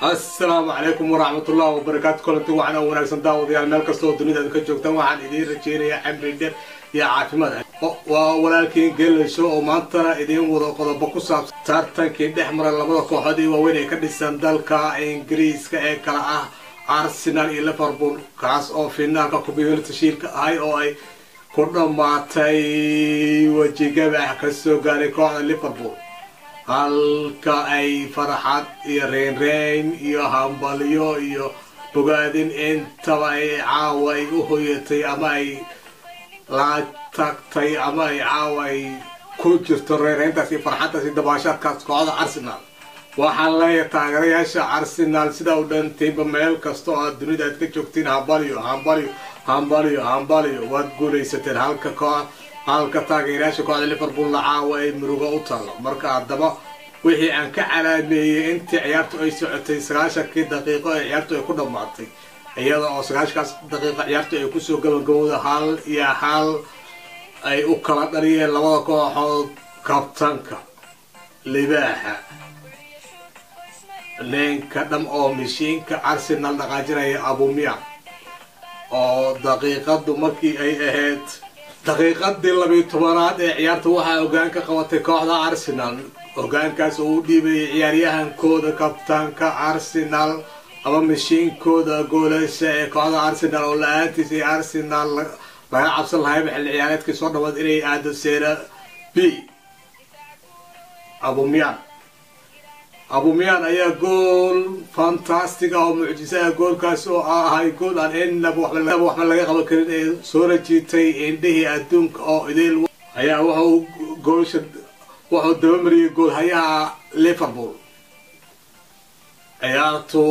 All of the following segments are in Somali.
assalaamu calaykum waraxmatullahi wabarakaatu kulanti waxaan oo wanaagsan daawadayaal meel kasta oo dunida ka joogtaan waxaan idiin rajeynayaa xamri dher iyo caafimaad. Waa walaalkiin geelayso oo maantana idiin wado qodobo ku saabsan tartankii dhex mara labada kooxood ee waaweyn ee ka dhisan dalka ingiriiska ee kala ah arsenal iyo liverpool kaas oo finaalka community shiilka ahay oo ay ku dhammaatay wejigabax ka soo gaaray kooxda liverpool halka ay farxad iyo reynreyn iyo hambalyo iyo bogaadin intaba ay caawa ay u hoyatay ama ay la tagtay ama ay caawa ay ku jirto reynreyntaas iyo farxaddaas iyo dabaashaadkaas kooxda arsenal. Waxaan leeyahay taageerayaasha arsenal sidaa u dhantayba meel kasta oo aad dunida aad ka joogtiin hambalyo hambalyo hambalyo hambalyo waad guulaysateen. Halka koox halka taageerayaasha kooxda liverpoolna caawa ay murugo u taalo. Marka haddaba wixii aan ka calaameeyey intii ciyaartu ay socotay sagaashankii daqiiqo ee ciyaartu ay ku dhammaatay. Iyada oo sagaashankaas daqiiqo ciyaartu ay ku soo gabagabowda hal iyo hal ay u kala dhaliyeen labada kooxood kabtanka libaaxa ninka dham oo mishiinka arsenal dhaqaajinaya abumiya oo daqiiqadu markii ay ahayd daqiiqadii labiyo tobanaad ee ciyaarta waxaa hogaan ka qabatay kooxda arsenal. Hogaankaas oo u dhiibayay ciyaaryahankooda kabtaanka arsenal. Ama mashiinkooda goolasha ee kooxda arsenal oo la'aantiis ay arsenal laga cabsan lahayba xilli ciyaareedkii soo dhawaad inay aado seera b. Abumyan abumyan ayaa gool fantastic ah oo mucjisaha goolkaas oo ahay gool aan innaba waxba laga qaban karin ee soo rajiitay indhihii adduunka oo idil ayaa wuxuu goolsha wuxuu dabamariyey goolhayaha liverpool ciyaartu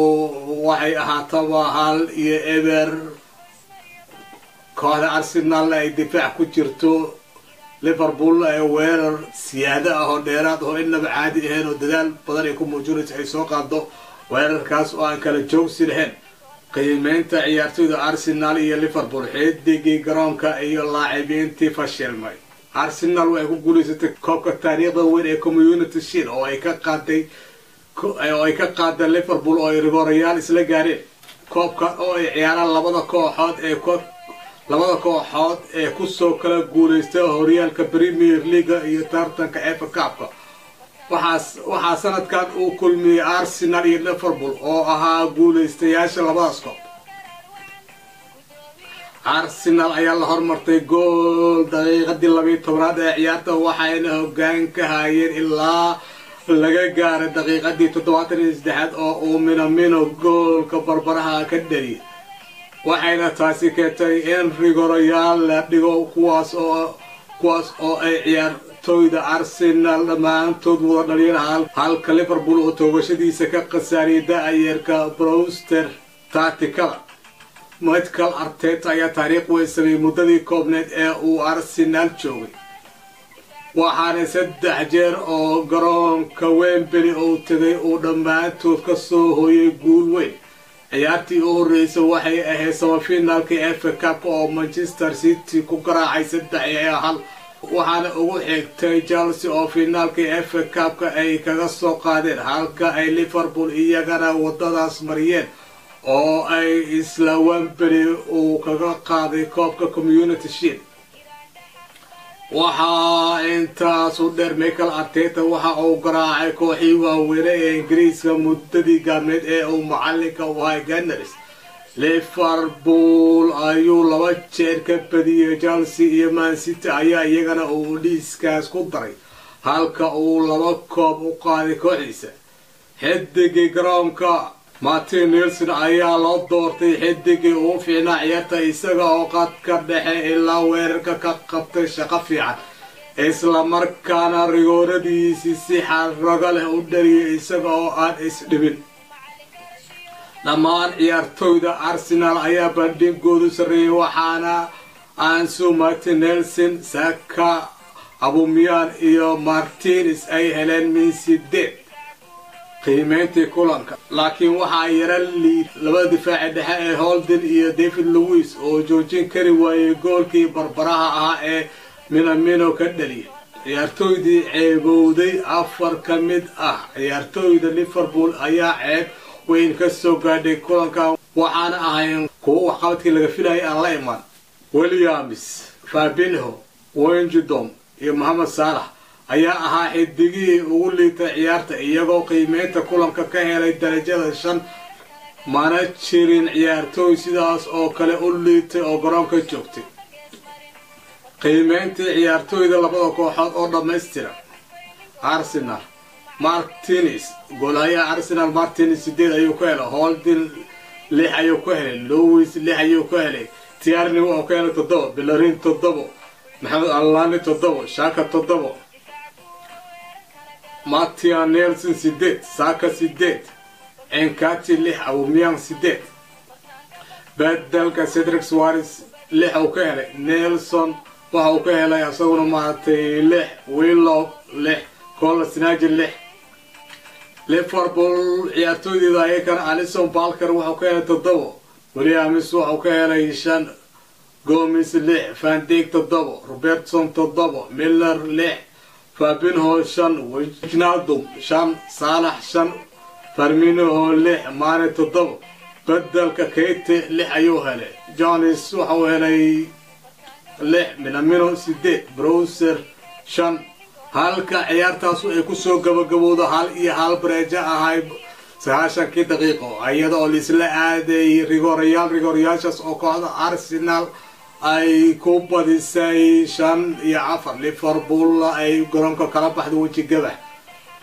waxay ahaataba hal iyo eber kooxda arsenal ay difaac ku jirto liverpool ee weerar siyaado ah oo dheeraad oo innaba caadi ahayn oo dadaal badan ay ku muujinayso ay soo qaado weerarkaas oo aan kala joogsi lahayn. Qiimeynta ciyaartoyda arsenal iyo liverpool xidigii garoonka iyo laacibiintii fashilmay arsenal waxay ku guulaysatay koobka taariikhda weyn ee community shield oo ay ka qaaday oo ay ka qaada liverpool oo ay rigoorayaal isla gaareen. Koobka oo ay ciyaaraan labada kooxood ee labada kooxood ee ku soo kala guulaystay horyaalka premier leaga iyo tartanka efa cupka waxaa sanadkan uu kulmiyey arsenal iyo liverpool oo ahaa guulaystayaasha labadaas koob. Arsenal ayaa la hormartay gool daqiiqadii labiyo tobnaad ee ciyaarta waxayna hogaan ka hayeen ilaa laga gaaray daqiiqadii toddobaatan iyo saddexaad oo uu minamino goolka barbaraha ka dhaliyay waxayna taasi keentay in rigorayaal la dhigo kuwaas oo kuwaas oo ay ciyaartooyda arsenal dhammaantood wada dhaliyeen halka liverpool oo toogashadiisa ka khasaariyay da'ayarka browster taatikada michael arteta ayaa taariikh weyn sameeyey muddadii koobneed ee uu arsenal joogay. Waxaana saddex jeer oo garoonka wembeli uu tegay uu dhammaantood ka soo hooyay guul weyn ciyaartii u horreysay waxay ahayd samafinaalkii efa cupka oo manchester city ku garaacay saddex iyo hal waxaana ugu xigtay chelsea oo finaalkii efa cupka ay kaga soo qaadeen. Halka ay liverpool iyagana waddadaas mariyeen oo ay isla wembeli uu kaga qaaday koobka community shield waxaa intaasu dheer michael arteta waxa uu garaacay kooxii waaweyne ee ingiriiska muddadii gaalmeed ee uu macalinka u ahay ganars liverpool ayuu laba jeer ka badiyey chelsea iyo mancity ayaa iyagana uu dhiiskaas ku daray halka uu laba koob u qaaday kooxdiisa. Xidigii garoonka martin nelson ayaa loo doortay xidigii uu fiicnaa ciyaarta isaga oo qadka dhexe ilaa weerarka ka qabtay shaqo fiican islamarkaana rigooradiisii si xarago leh u dhaliyay isaga oo aan isdhibin. Dhammaan ciyaartooyda arsenal ayaa bandhigoodu sarreeyay waxaana ansu martin nelson saka abumyan iyo martines ay heleen min sideed qiimeyntii kulanka. Laakiin waxaa yara liid. Labada difaaci dhexe ee holden iyo david lewis oo joojin kari waayey goolkii barbaraha ahaa ee minamino ka dhaliyay ciyaartooydii ceebowday afar ka mid ah. Ciyaartooyda liverpool ayaa ceeb weyn ka soo gaadhay kulankan waxaana ahayn kuwo waxqabadkii laga filayay aan la iman williams fabinho wenjidom iyo mohamed saalax ayaa ahaa xidigihii ugu liitay ciyaarta iyagoo qiimeynta kulanka ka helay darajada shan mana jirin ciyaartooy sidaas oo kale u liitay oo garoonka joogtay qiimeyntii ciyaartooyda labada kooxood oo dhammaystira arsenal martines goolhayaha arsenal martines sideed ayuu ka helay holdin lix ayuu ka helay lowis lix ayuu ka helay tiarni wuxuu ka helay toddobo bilarin toddobo maxamed allani toddobo shaka toddobo matia nelson sideed saka sideed enkati lix awmiyan sideed bedelka cedric suares lix uu ka helay nelson waxa uu ka helay isaguna maaragtay lix willow lix colsnager lix liverpool ciyaartooydeeda ayakana alison balker wuxuu ka helay toddobo williams wuxuu ka helay shan gomis lix vandig toddobo robertson toddobo miller lix fabinho shan wijnaldum shan saalax shan farminoho lix maane toddobo bedelka kayte lix ayuu helay. Jones wuxuu helay lix minamino sideed browser shan. Halka ciyaartaasu ay ku soo gabagabowdo hal iyo hal bareejo ahay sagaashankii daqiiqo iyada oo laisla aaday rigoorayaal rigoorayaashaas oo kooxda arsenal ay ku badisay shan iyo afar liverpool ay garoonka kala baxda weji gabax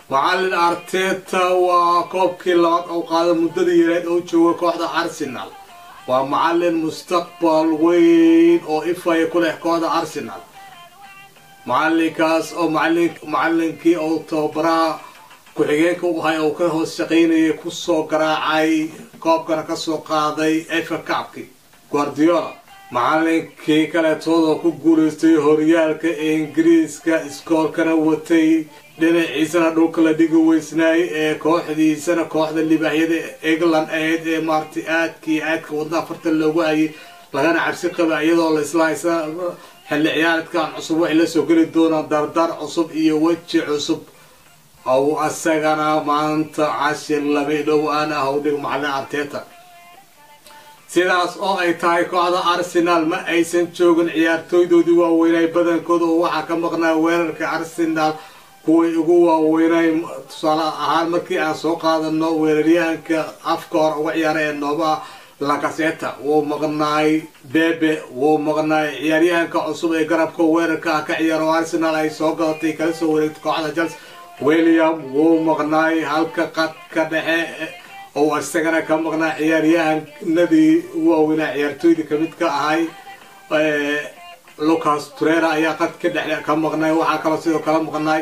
macalin arteta waa koobkii labaad oo qaada muddada yareed oo jooga kooxda arsenal. Waa macalin mustaqbal weyn oo ifaya ku leh kooxda arsenal. Macalinkaas oo macalinkii oo tababaraha ku-xigeenka u ahay oo ka hoos shaqaynayay ku soo garaacay koobkana ka soo qaaday efa cupki guardiola macalinkii kaleetooda ku guulaystay horyaalka ingiriiska iskoolkana watay dhinaciisana dhulka la dhigi weysnaay ee kooxdiisana kooxda libaaxyada england ahayd ee maaragtay aadkii aadka wadna afartan loogu hayay lagana cabsi qaba iyadoo la isla haysa xilli ciyaaradkan cusub waxay la soo geli doonaan dardar cusub iyo weji cusub. Ou asagana maanta cashir laba dhow aan ah udhig macalin arteta sidaas oo ay tahay kooxda arsenal ma aysan joogin ciyaartooydoodii waaweynay badankooda oo waxaa ka maqnaa weerarka arsenal kuway ugu waaweynay tusaale ahaan markii aan soo qaadano weeraryahanka afka hor uga ciyaara ee noobaha lakaseta wuu maqnaay bebe wuu maqnaay ciyaaryahanka cusub ee garabka weerarka ah ka ciyaaro arsenal ay soo gadatay kala soo wareegtay kooxda chelsea. William wuu maqnaay halka qadka dhexe oo isagana ka maqnaa ciyaaryahanadii waaweynaa ciyaartooydii ka mid ka ahay. Lucas turera ayaa qadka dhexe ka maqnaay waxaa kaloo sidoo kale maqnaay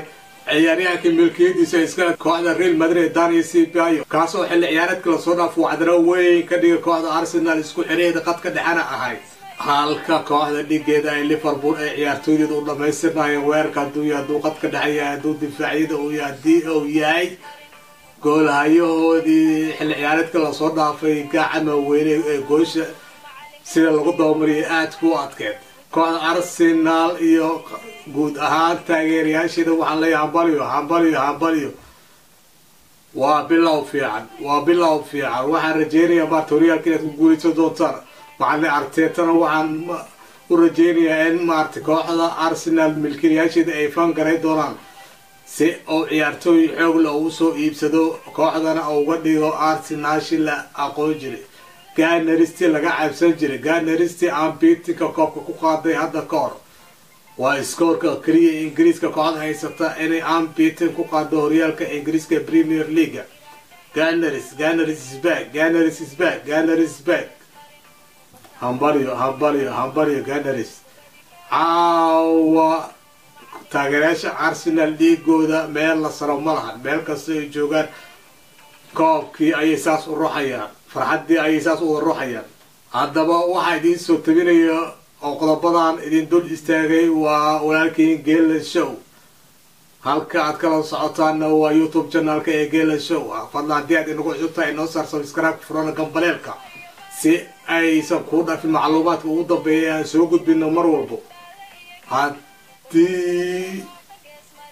ciyaaryahankii milkiyadiisa iska kooxda real madrid daniel sibayo kaasoo xilli ciyaareedka la soo dhaafo cadro weyn ka dhiga kooxda arsenal isku xiraheeda qadka dhexena ahay. Halka kooxda dhigeeda ay liverpool ay ciyaartooydeeda u dhamaystirnaayeen weerarka hadduu yahay hadduu qadka dhexe yahay hadduu haddii uu yahay goolhayahoodii xilli ciyaareedka la soo dhaafay gacama weyne ee goosha sida lagu dabamariyay aada ku adkeed. Kooxda arsenal iyo guud ahaan taageerayaasheeda waxaan leeyahay hambalyo hambalyo hambalyo waa bilow fiican waa bilow fiican. Waxaan rajeynayaa maarta inaad ku guulaysan doontaan. Macalin arteetana waxaan u rajeynayaa in maarata kooxda arsenal milkiilayaasheeda ay fangaray doonaan si uu ciyaartooy xoogle uu u soo iibsado kooxdana uga dhigo arsenaashi la aqoon jiray. Ganaristi laga cabsan jiray. Ganaristi aan biitinka koobka ku qaaday hadda ka hor. Waa iskoorka keliya ingiriiska kooxda haysata inay aan biitin ku qaado horyaalka ingiriiska premier leaga ganaris ganaris sbag ganaris sbag ganaris sbag hambalyo hambalyo hambalyo ganaris caawa taageerayaasha arsenal dhiigooda meel la saro ma lahan. Meel kasta ay joogaan koobkii ayay saas u ruxayaan farxaddii ayay saas uga ruxayaan haddaba waxaa idiin soo tabinaya oo qodobadan idin dul istaagay waa walaalkiin geela show. Halka aad kala socotaanna waa youtube janaalka ee geela show. Fadlan haddii aad inagu cusubtahay inoo saar sabscribe furana gambaleelka si aysan kuu dhafin macluumaadka ugu dambeeya aan soo gudbino mar walbo haddii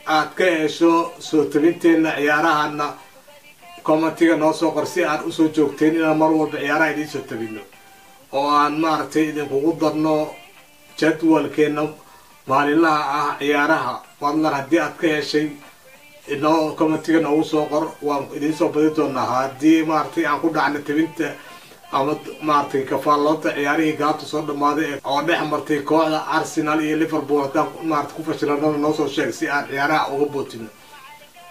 aad ka hesho soo tabinteenna ciyaarahana commentiga noo soo qor si aan u soo joogteen inaan mar walba ciyaaraha idiin soo tabino oo aan maaragtay idinkugu darno jadwalkeena maalinlaha ah ciyaaraha. Fadlan haddii aad ka heshay inoo commentiga noogu soo qor waan idiin soo badi doonaa. Haddii maaragtay aan ku dhacna tabinta ama maaragtay kafaalloonta ciyaarihii gaabta soo dhammaaday oo dhex martay kooxda arsenal iyo liverpool haddaan maarata ku fashilanana noo soo sheeg si aan ciyaaraha uga bootino.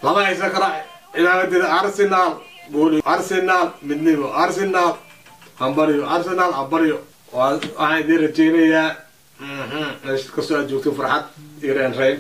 Lama haysan kara cimaamadeeda arsenal gooli arsenal midnimo arsenal hambaryo arsenal hambaryo waxaan idiin rajeynayaa meesha kastoo aad joogto farxad iyo reen reyn